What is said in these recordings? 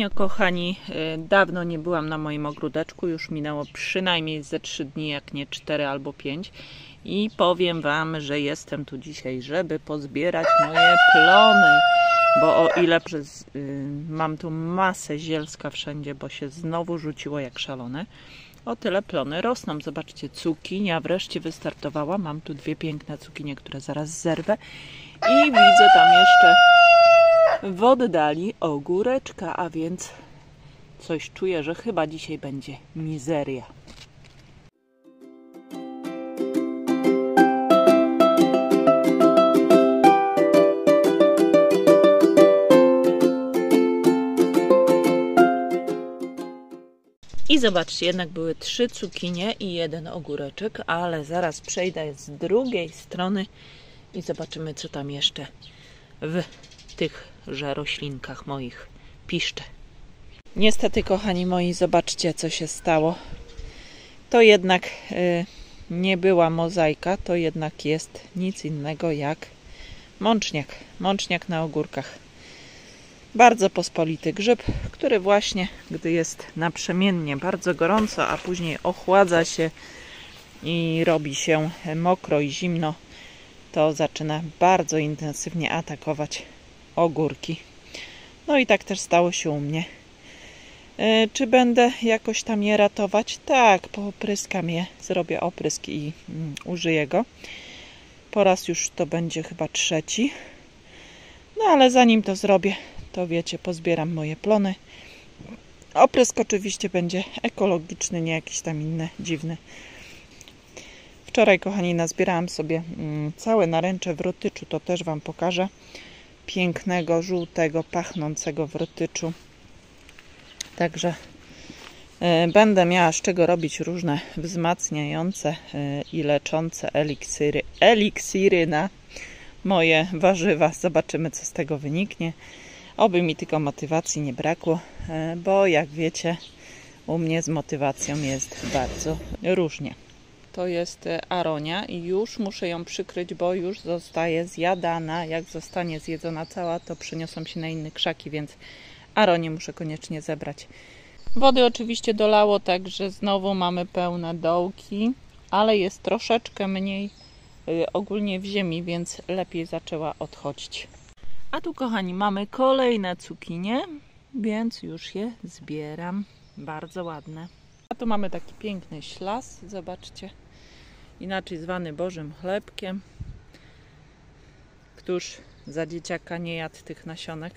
No, Kochani, y, dawno nie byłam na moim ogródeczku, już minęło przynajmniej ze 3 dni, jak nie 4 albo 5. I powiem Wam, że jestem tu dzisiaj, żeby pozbierać moje plony. Bo o ile przez, y, mam tu masę zielska wszędzie, bo się znowu rzuciło jak szalone, o tyle plony rosną. Zobaczcie, cukinia wreszcie wystartowała. Mam tu dwie piękne cukinie, które zaraz zerwę. I widzę tam jeszcze w oddali ogóreczka, a więc coś czuję, że chyba dzisiaj będzie mizeria. I zobaczcie, jednak były trzy cukinie i jeden ogóreczek, ale zaraz przejdę z drugiej strony i zobaczymy, co tam jeszcze w tychże roślinkach moich piszcze. Niestety, kochani moi, zobaczcie, co się stało. To jednak y, nie była mozaika, to jednak jest nic innego jak mączniak. Mączniak na ogórkach. Bardzo pospolity grzyb, który właśnie, gdy jest naprzemiennie bardzo gorąco, a później ochładza się i robi się mokro i zimno, to zaczyna bardzo intensywnie atakować ogórki. No i tak też stało się u mnie. E, czy będę jakoś tam je ratować? Tak, popryskam je, zrobię oprysk i mm, użyję go. Po raz już to będzie chyba trzeci. No ale zanim to zrobię, to wiecie, pozbieram moje plony. Oprysk oczywiście będzie ekologiczny, nie jakiś tam inny, dziwny. Wczoraj, kochani, nazbierałam sobie mm, całe naręcze w rotyczu, to też Wam pokażę. Pięknego, żółtego, pachnącego w rotyczu. Także e, będę miała z czego robić różne wzmacniające e, i leczące eliksiry, eliksiry na moje warzywa. Zobaczymy, co z tego wyniknie. Oby mi tylko motywacji nie brakło, e, bo jak wiecie, u mnie z motywacją jest bardzo różnie. To jest aronia i już muszę ją przykryć, bo już zostaje zjadana. Jak zostanie zjedzona cała, to przyniosą się na inne krzaki, więc aronię muszę koniecznie zebrać. Wody oczywiście dolało, także znowu mamy pełne dołki, ale jest troszeczkę mniej y, ogólnie w ziemi, więc lepiej zaczęła odchodzić. A tu, kochani, mamy kolejne cukinie, więc już je zbieram. Bardzo ładne. Tu mamy taki piękny ślas, zobaczcie, inaczej zwany Bożym chlebkiem. Któż za dzieciaka nie jadł tych nasionek?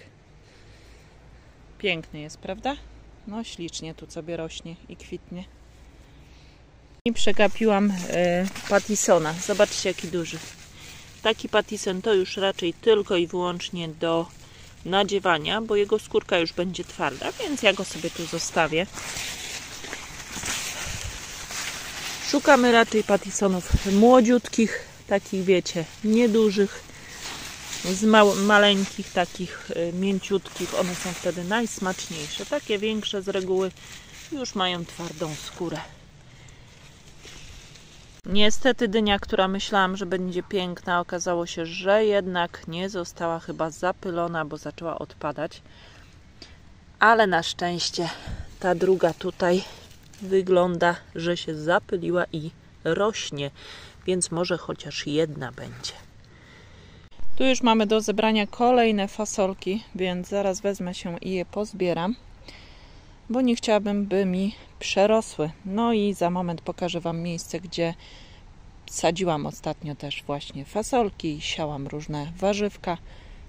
Piękny jest, prawda? No ślicznie tu sobie rośnie i kwitnie. I przegapiłam y, patisona. Zobaczcie jaki duży. Taki patison to już raczej tylko i wyłącznie do nadziewania, bo jego skórka już będzie twarda, więc ja go sobie tu zostawię. Szukamy raczej patisonów młodziutkich, takich wiecie, niedużych, z maleńkich, takich y, mięciutkich. One są wtedy najsmaczniejsze. Takie większe z reguły już mają twardą skórę. Niestety dynia, która myślałam, że będzie piękna, okazało się, że jednak nie została chyba zapylona, bo zaczęła odpadać. Ale na szczęście ta druga tutaj wygląda, że się zapyliła i rośnie, więc może chociaż jedna będzie. Tu już mamy do zebrania kolejne fasolki, więc zaraz wezmę się i je pozbieram, bo nie chciałabym, by mi przerosły. No i za moment pokażę Wam miejsce, gdzie sadziłam ostatnio też właśnie fasolki, siałam różne warzywka.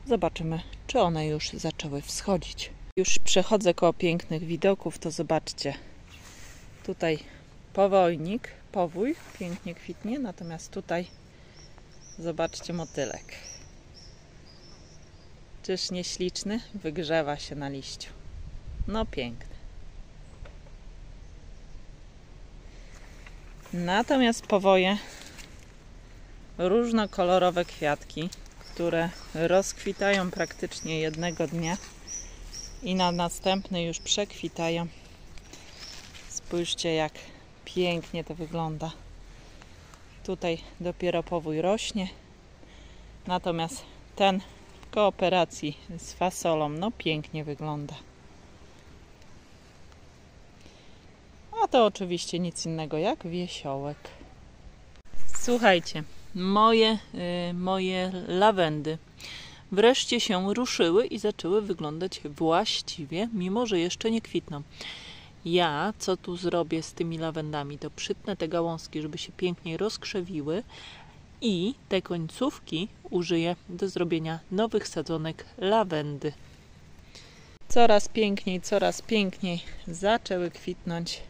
Zobaczymy, czy one już zaczęły wschodzić. Już przechodzę koło pięknych widoków, to zobaczcie. Tutaj powojnik, powój, pięknie kwitnie, natomiast tutaj zobaczcie motylek. Czyż nieśliczny? Wygrzewa się na liściu. No piękny. Natomiast powoje różnokolorowe kwiatki, które rozkwitają praktycznie jednego dnia i na następny już przekwitają. Spójrzcie jak pięknie to wygląda. Tutaj dopiero powój rośnie. Natomiast ten kooperacji z fasolą. No pięknie wygląda. to oczywiście nic innego jak wiesiołek. Słuchajcie, moje, y, moje lawendy wreszcie się ruszyły i zaczęły wyglądać właściwie, mimo że jeszcze nie kwitną. Ja, co tu zrobię z tymi lawendami, to przytnę te gałązki, żeby się pięknie rozkrzewiły i te końcówki użyję do zrobienia nowych sadzonek lawendy. Coraz piękniej, coraz piękniej zaczęły kwitnąć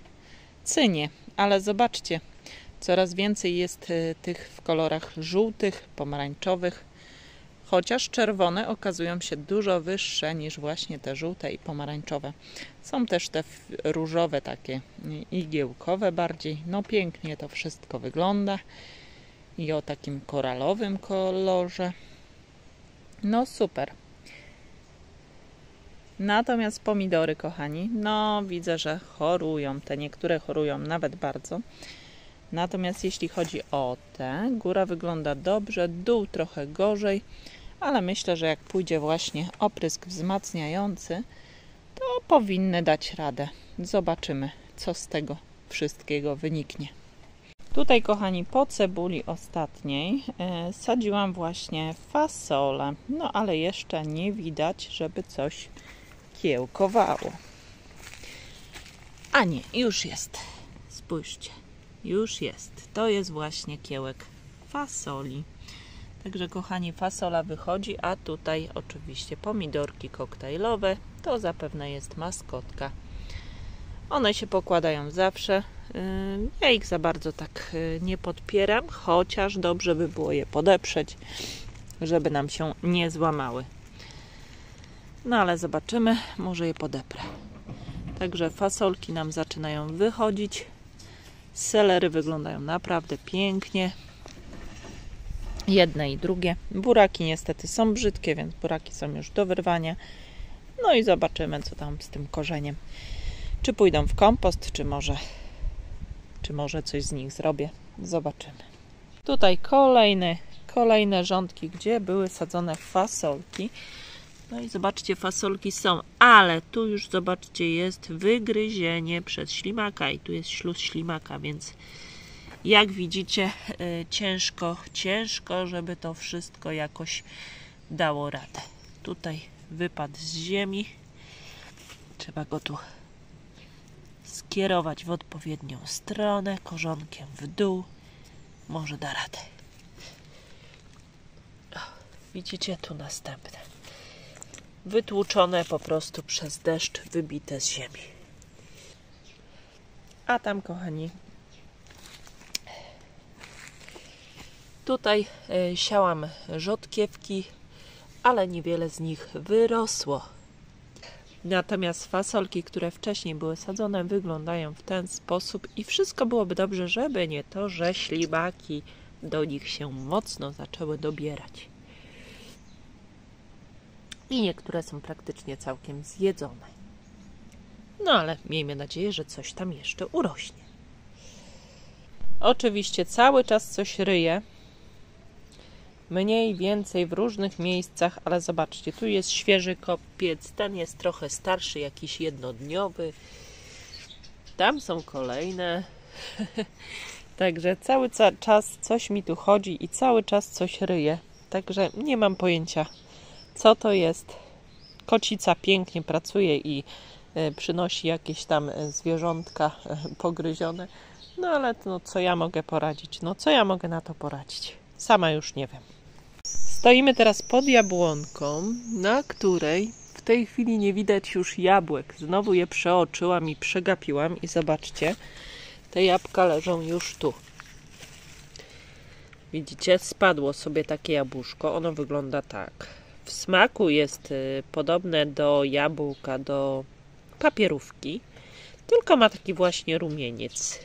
cynie, ale zobaczcie, coraz więcej jest y, tych w kolorach żółtych, pomarańczowych, chociaż czerwone okazują się dużo wyższe niż właśnie te żółte i pomarańczowe. Są też te różowe, takie igiełkowe bardziej. No pięknie to wszystko wygląda i o takim koralowym kolorze. No super. Natomiast pomidory, kochani, no widzę, że chorują. Te niektóre chorują nawet bardzo. Natomiast jeśli chodzi o te, góra wygląda dobrze, dół trochę gorzej, ale myślę, że jak pójdzie właśnie oprysk wzmacniający, to powinny dać radę. Zobaczymy, co z tego wszystkiego wyniknie. Tutaj, kochani, po cebuli ostatniej e, sadziłam właśnie fasolę, no ale jeszcze nie widać, żeby coś kiełkowało. A nie, już jest. Spójrzcie, już jest. To jest właśnie kiełek fasoli. Także kochani, fasola wychodzi, a tutaj oczywiście pomidorki koktajlowe. To zapewne jest maskotka. One się pokładają zawsze. Y, ja ich za bardzo tak y, nie podpieram, chociaż dobrze by było je podeprzeć, żeby nam się nie złamały. No ale zobaczymy, może je podeprę. Także fasolki nam zaczynają wychodzić. Selery wyglądają naprawdę pięknie. Jedne i drugie. Buraki niestety są brzydkie, więc buraki są już do wyrwania. No i zobaczymy, co tam z tym korzeniem. Czy pójdą w kompost, czy może, czy może coś z nich zrobię. Zobaczymy. Tutaj kolejny, kolejne rządki, gdzie były sadzone fasolki. No i zobaczcie, fasolki są, ale tu już zobaczcie, jest wygryzienie przez ślimaka i tu jest śluz ślimaka, więc jak widzicie, y, ciężko, ciężko, żeby to wszystko jakoś dało radę. Tutaj wypadł z ziemi. Trzeba go tu skierować w odpowiednią stronę, korzonkiem w dół. Może da radę. Widzicie tu następne. Wytłuczone po prostu przez deszcz, wybite z ziemi. A tam, kochani, Tutaj e, siałam rzodkiewki, ale niewiele z nich wyrosło. Natomiast fasolki, które wcześniej były sadzone, wyglądają w ten sposób i wszystko byłoby dobrze, żeby nie to, że ślimaki do nich się mocno zaczęły dobierać. I niektóre są praktycznie całkiem zjedzone. No ale miejmy nadzieję, że coś tam jeszcze urośnie. Oczywiście cały czas coś ryje, mniej więcej w różnych miejscach, ale zobaczcie, tu jest świeży kopiec, ten jest trochę starszy, jakiś jednodniowy. Tam są kolejne. Także cały czas coś mi tu chodzi i cały czas coś ryje. Także nie mam pojęcia, co to jest. Kocica pięknie pracuje i e, przynosi jakieś tam e, zwierzątka e, pogryzione. No ale no, co ja mogę poradzić? No co ja mogę na to poradzić? Sama już nie wiem. Stoimy teraz pod jabłonką, na której w tej chwili nie widać już jabłek. Znowu je przeoczyłam i przegapiłam i zobaczcie, te jabłka leżą już tu. Widzicie, spadło sobie takie jabłuszko. Ono wygląda tak. W smaku jest y, podobne do jabłka, do papierówki, tylko ma taki właśnie rumieniec.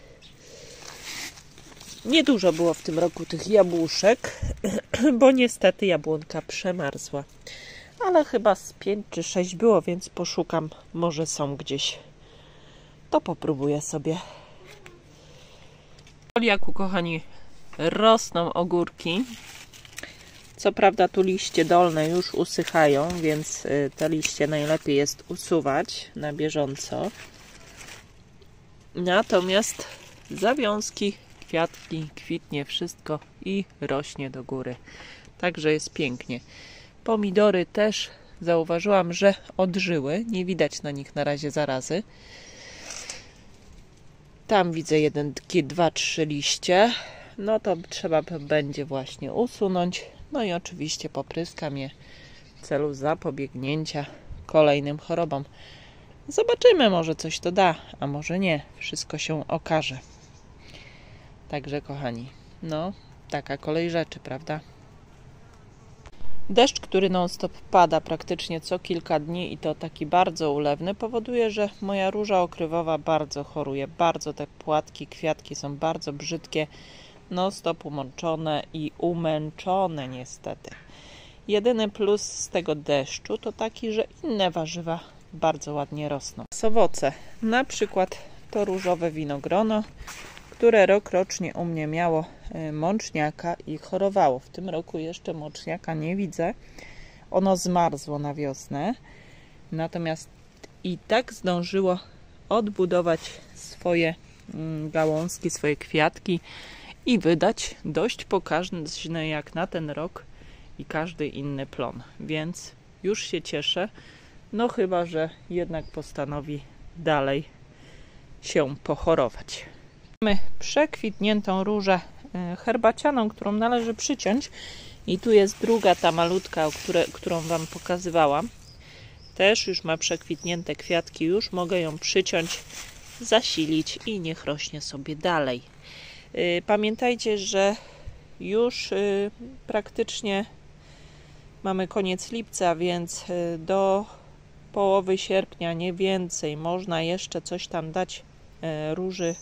Niedużo było w tym roku tych jabłuszek, bo niestety jabłonka przemarzła. Ale chyba z 5 czy 6 było, więc poszukam. Może są gdzieś. To popróbuję sobie. W foliaku, kochani, rosną ogórki. Co prawda tu liście dolne już usychają, więc y, te liście najlepiej jest usuwać na bieżąco. Natomiast zawiązki, kwiatki, kwitnie wszystko i rośnie do góry. Także jest pięknie. Pomidory też zauważyłam, że odżyły. Nie widać na nich na razie zarazy. Tam widzę jeden, dwa, trzy liście. No to trzeba będzie właśnie usunąć. No i oczywiście popryskam je w celu zapobiegnięcia kolejnym chorobom. Zobaczymy, może coś to da, a może nie. Wszystko się okaże. Także, kochani, no, taka kolej rzeczy, prawda? Deszcz, który non-stop pada praktycznie co kilka dni i to taki bardzo ulewny, powoduje, że moja róża okrywowa bardzo choruje. Bardzo te płatki, kwiatki są bardzo brzydkie, non-stop umączone i umęczone niestety. Jedyny plus z tego deszczu to taki, że inne warzywa bardzo ładnie rosną. Z owoce, na przykład to różowe winogrono, które rok rocznie u mnie miało y, mączniaka i chorowało. W tym roku jeszcze mączniaka nie widzę. Ono zmarzło na wiosnę, natomiast i tak zdążyło odbudować swoje mm, gałązki, swoje kwiatki i wydać dość pokaźne jak na ten rok i każdy inny plon. Więc już się cieszę, no chyba, że jednak postanowi dalej się pochorować. Mamy przekwitniętą różę e, herbacianą, którą należy przyciąć. I tu jest druga, ta malutka, które, którą Wam pokazywałam. Też już ma przekwitnięte kwiatki, już mogę ją przyciąć, zasilić i niech rośnie sobie dalej. E, pamiętajcie, że już e, praktycznie mamy koniec lipca, więc do połowy sierpnia, nie więcej, można jeszcze coś tam dać róży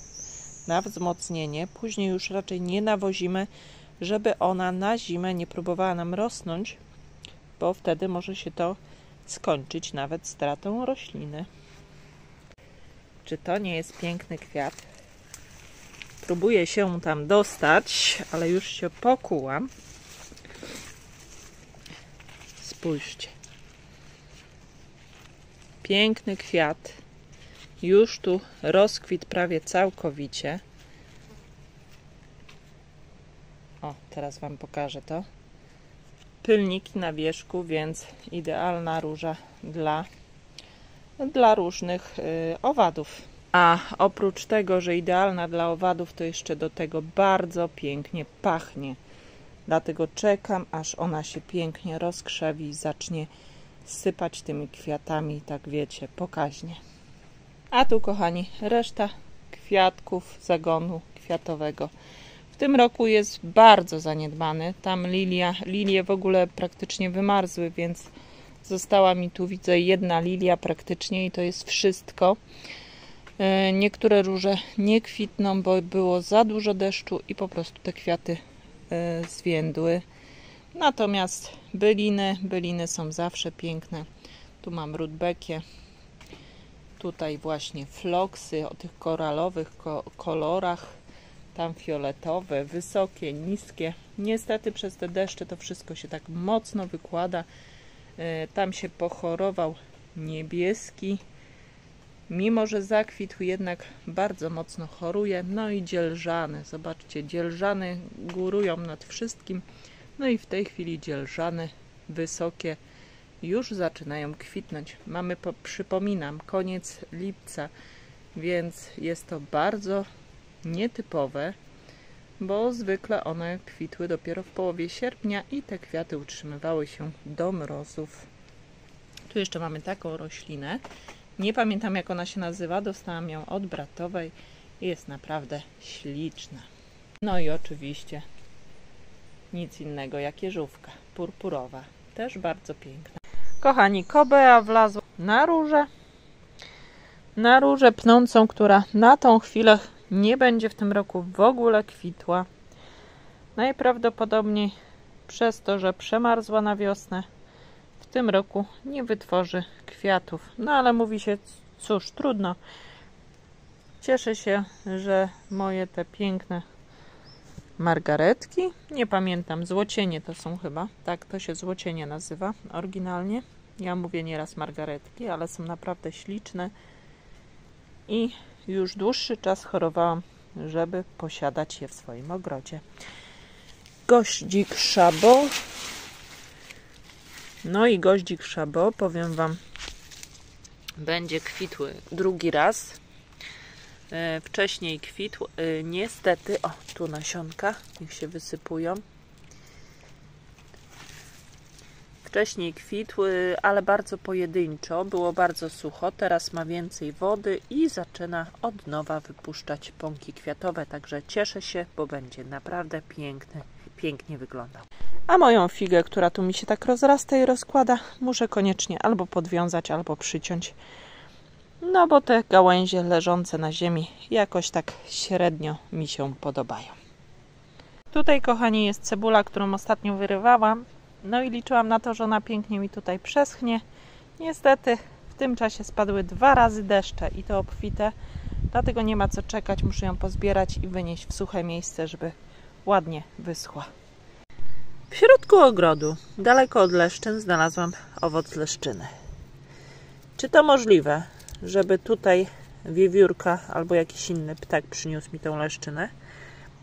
na wzmocnienie. Później już raczej nie nawozimy, żeby ona na zimę nie próbowała nam rosnąć, bo wtedy może się to skończyć nawet stratą rośliny. Czy to nie jest piękny kwiat? Próbuję się tam dostać, ale już się pokułam. Spójrzcie. Piękny kwiat już tu rozkwit prawie całkowicie. O, teraz Wam pokażę to. Pylniki na wierzchu, więc idealna róża dla, dla różnych y, owadów. A oprócz tego, że idealna dla owadów, to jeszcze do tego bardzo pięknie pachnie. Dlatego czekam, aż ona się pięknie rozkrzewi i zacznie sypać tymi kwiatami, tak wiecie, pokaźnie. A tu, kochani, reszta kwiatków zagonu kwiatowego. W tym roku jest bardzo zaniedbany. Tam lilia, lilie w ogóle praktycznie wymarzły, więc została mi tu, widzę, jedna lilia praktycznie i to jest wszystko. E, niektóre róże nie kwitną, bo było za dużo deszczu i po prostu te kwiaty e, zwiędły. Natomiast byliny, byliny są zawsze piękne. Tu mam rudbekie, Tutaj właśnie floksy o tych koralowych ko kolorach. Tam fioletowe, wysokie, niskie. Niestety przez te deszcze to wszystko się tak mocno wykłada. E, tam się pochorował niebieski. Mimo, że zakwitł, jednak bardzo mocno choruje. No i dzielżany. Zobaczcie, dzielżany górują nad wszystkim. No i w tej chwili dzielżany wysokie już zaczynają kwitnąć. Mamy, po, przypominam, koniec lipca, więc jest to bardzo nietypowe, bo zwykle one kwitły dopiero w połowie sierpnia i te kwiaty utrzymywały się do mrozów. Tu jeszcze mamy taką roślinę. Nie pamiętam jak ona się nazywa, dostałam ją od bratowej i jest naprawdę śliczna. No i oczywiście nic innego jak jeżówka purpurowa, też bardzo piękna. Kochani, Kobea wlazła na różę. Na różę pnącą, która na tą chwilę nie będzie w tym roku w ogóle kwitła. Najprawdopodobniej przez to, że przemarzła na wiosnę, w tym roku nie wytworzy kwiatów. No ale mówi się, cóż, trudno. Cieszę się, że moje te piękne margaretki. Nie pamiętam, złocienie to są chyba. Tak to się złocienie nazywa oryginalnie. Ja mówię nieraz margaretki, ale są naprawdę śliczne. I już dłuższy czas chorowałam, żeby posiadać je w swoim ogrodzie. Goździk szabo. No i goździk szabo, powiem Wam, będzie kwitły drugi raz. E, wcześniej kwitł, e, niestety, o tu nasionka, niech się wysypują. Wcześniej kwitły, ale bardzo pojedynczo, było bardzo sucho, teraz ma więcej wody i zaczyna od nowa wypuszczać pąki kwiatowe, także cieszę się, bo będzie naprawdę piękny, pięknie wyglądał. A moją figę, która tu mi się tak rozrasta i rozkłada, muszę koniecznie albo podwiązać, albo przyciąć. No bo te gałęzie leżące na ziemi jakoś tak średnio mi się podobają. Tutaj, kochani, jest cebula, którą ostatnio wyrywałam. No i liczyłam na to, że ona pięknie mi tutaj przeschnie. Niestety w tym czasie spadły dwa razy deszcze i to obfite. Dlatego nie ma co czekać, muszę ją pozbierać i wynieść w suche miejsce, żeby ładnie wyschła. W środku ogrodu, daleko od leszczyn, znalazłam owoc leszczyny. Czy to możliwe, żeby tutaj wiewiórka albo jakiś inny ptak przyniósł mi tą leszczynę?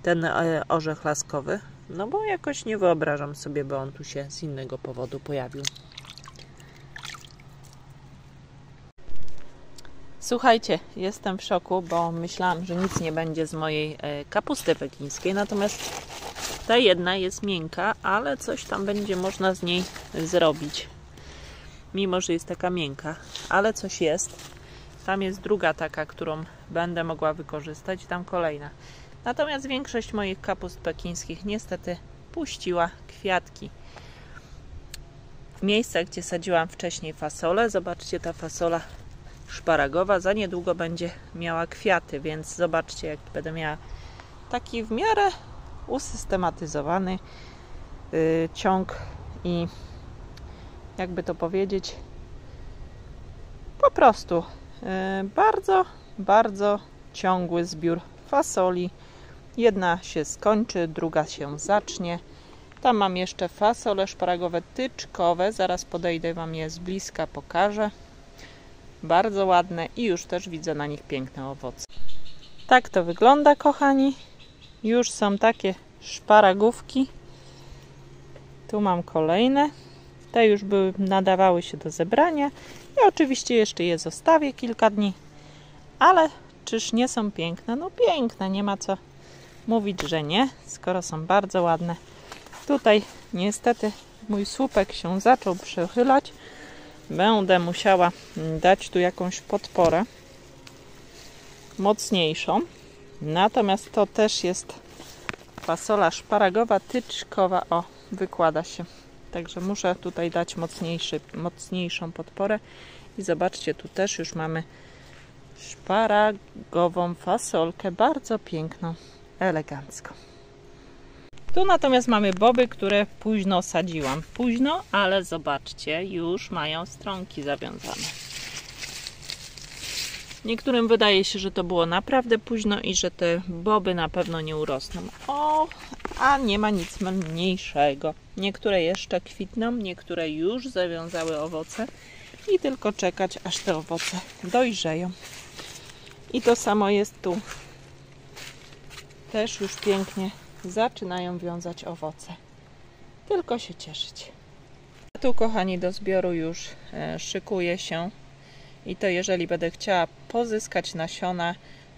Ten e, orzech laskowy? No bo jakoś nie wyobrażam sobie, by on tu się z innego powodu pojawił. Słuchajcie, jestem w szoku, bo myślałam, że nic nie będzie z mojej e, kapusty pekińskiej, natomiast ta jedna jest miękka, ale coś tam będzie można z niej zrobić. Mimo, że jest taka miękka, ale coś jest. Tam jest druga taka, którą będę mogła wykorzystać, tam kolejna. Natomiast większość moich kapust pekińskich niestety puściła kwiatki. W miejscach, gdzie sadziłam wcześniej fasolę, zobaczcie, ta fasola szparagowa za niedługo będzie miała kwiaty, więc zobaczcie, jak będę miała taki w miarę usystematyzowany yy, ciąg i jakby to powiedzieć, po prostu bardzo, bardzo ciągły zbiór fasoli. Jedna się skończy, druga się zacznie. Tam mam jeszcze fasole szparagowe tyczkowe. Zaraz podejdę Wam je z bliska, pokażę. Bardzo ładne i już też widzę na nich piękne owoce. Tak to wygląda, kochani. Już są takie szparagówki. Tu mam kolejne. Te już były, nadawały się do zebrania. I oczywiście jeszcze je zostawię kilka dni. Ale czyż nie są piękne? No piękne, nie ma co mówić, że nie, skoro są bardzo ładne. Tutaj niestety mój słupek się zaczął przechylać. Będę musiała dać tu jakąś podporę mocniejszą. Natomiast to też jest fasola szparagowa, tyczkowa. O, wykłada się. Także muszę tutaj dać mocniejszy, mocniejszą podporę. I zobaczcie, tu też już mamy szparagową fasolkę. Bardzo piękną, elegancką. Tu natomiast mamy boby, które późno sadziłam. Późno, ale zobaczcie, już mają stronki zawiązane. Niektórym wydaje się, że to było naprawdę późno i że te boby na pewno nie urosną. O, a nie ma nic mniejszego. Niektóre jeszcze kwitną, niektóre już zawiązały owoce i tylko czekać, aż te owoce dojrzeją. I to samo jest tu. Też już pięknie zaczynają wiązać owoce. Tylko się cieszyć. A tu, kochani, do zbioru już e, szykuje się. I to jeżeli będę chciała pozyskać nasiona,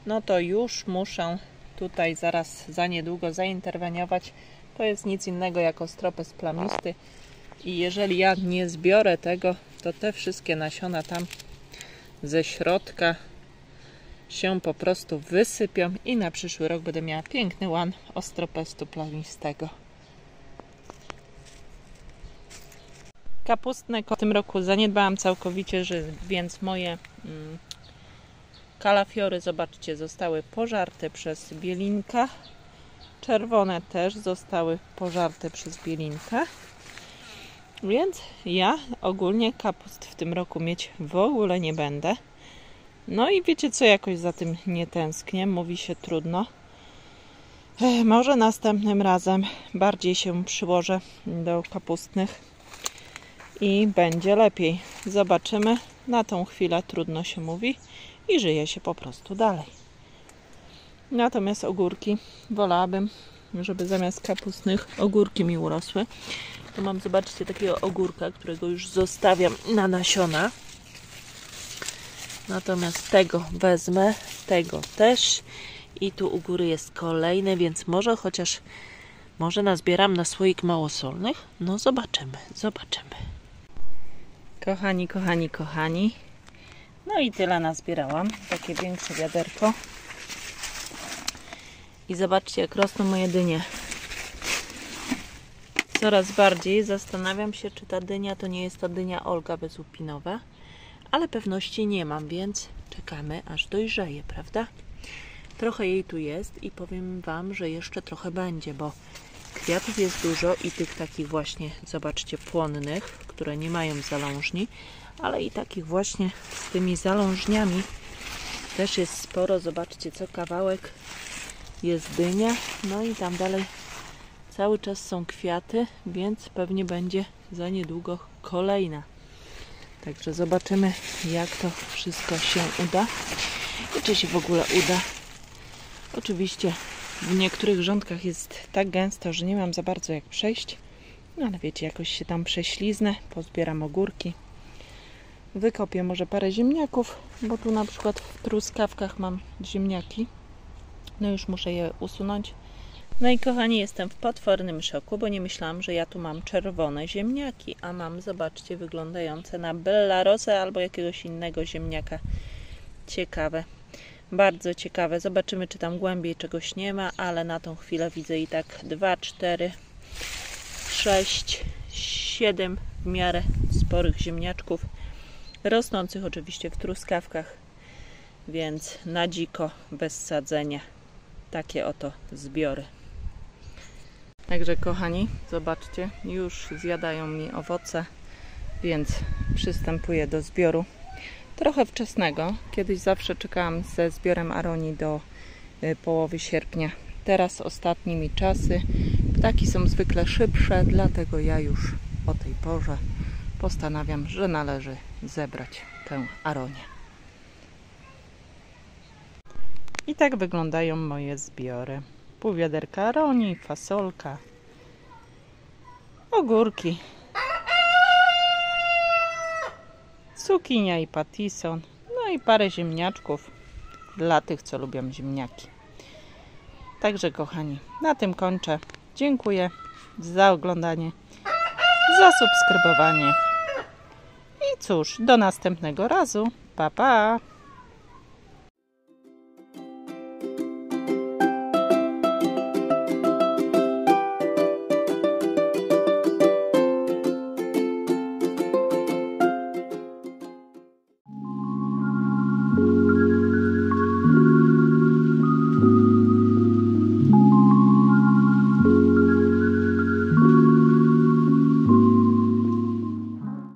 no to już muszę tutaj zaraz za niedługo zainterweniować. To jest nic innego jak ostropes plamisty. I jeżeli ja nie zbiorę tego, to te wszystkie nasiona tam ze środka się po prostu wysypią i na przyszły rok będę miała piękny łan ostropestu plamistego. Kapustne w tym roku zaniedbałam całkowicie, że, więc moje mm, kalafiory, zobaczcie, zostały pożarte przez bielinka. Czerwone też zostały pożarte przez bielinkę. Więc ja ogólnie kapust w tym roku mieć w ogóle nie będę. No i wiecie co, jakoś za tym nie tęsknię, mówi się trudno. Może następnym razem bardziej się przyłożę do kapustnych i będzie lepiej. Zobaczymy. Na tą chwilę trudno się mówi. I żyje się po prostu dalej. Natomiast ogórki wolałabym, żeby zamiast kapustnych ogórki mi urosły. Tu mam, zobaczcie, takiego ogórka, którego już zostawiam na nasiona. Natomiast tego wezmę, tego też. I tu u góry jest kolejny, więc może chociaż może nazbieram na słoik małosolnych? No zobaczymy, zobaczymy. Kochani, kochani, kochani. No i tyle nazbierałam. Takie większe wiaderko. I zobaczcie, jak rosną moje dynie. Coraz bardziej zastanawiam się, czy ta dynia to nie jest ta dynia Olga bezłupinowa, ale pewności nie mam, więc czekamy, aż dojrzeje, prawda? Trochę jej tu jest i powiem Wam, że jeszcze trochę będzie, bo kwiatów jest dużo i tych takich właśnie, zobaczcie, płonnych, które nie mają zalążni, ale i takich właśnie z tymi zalążniami też jest sporo. Zobaczcie, co kawałek jest dynia, no i tam dalej cały czas są kwiaty, więc pewnie będzie za niedługo kolejna. Także zobaczymy, jak to wszystko się uda i czy się w ogóle uda. Oczywiście w niektórych rządkach jest tak gęsto, że nie mam za bardzo jak przejść. No ale wiecie, jakoś się tam prześliznę, pozbieram ogórki. Wykopię może parę ziemniaków, bo tu na przykład w truskawkach mam ziemniaki. No już muszę je usunąć. No i kochani, jestem w potwornym szoku, bo nie myślałam, że ja tu mam czerwone ziemniaki, a mam, zobaczcie, wyglądające na bellarosę albo jakiegoś innego ziemniaka. Ciekawe. Bardzo ciekawe. Zobaczymy, czy tam głębiej czegoś nie ma, ale na tą chwilę widzę i tak 2, 4, 6, 7 w miarę sporych ziemniaczków, rosnących oczywiście w truskawkach, więc na dziko, bez sadzenia. Takie oto zbiory. Także kochani, zobaczcie, już zjadają mi owoce, więc przystępuję do zbioru trochę wczesnego. Kiedyś zawsze czekałam ze zbiorem aronii do y, połowy sierpnia. Teraz ostatnimi czasy ptaki są zwykle szybsze, dlatego ja już o tej porze postanawiam, że należy zebrać tę aronię. I tak wyglądają moje zbiory. Pół wiaderka aronii, fasolka, ogórki, cukinia i patison, no i parę ziemniaczków dla tych, co lubią ziemniaki. Także kochani, na tym kończę. Dziękuję za oglądanie, za subskrybowanie. Cóż, do następnego razu. Pa, pa!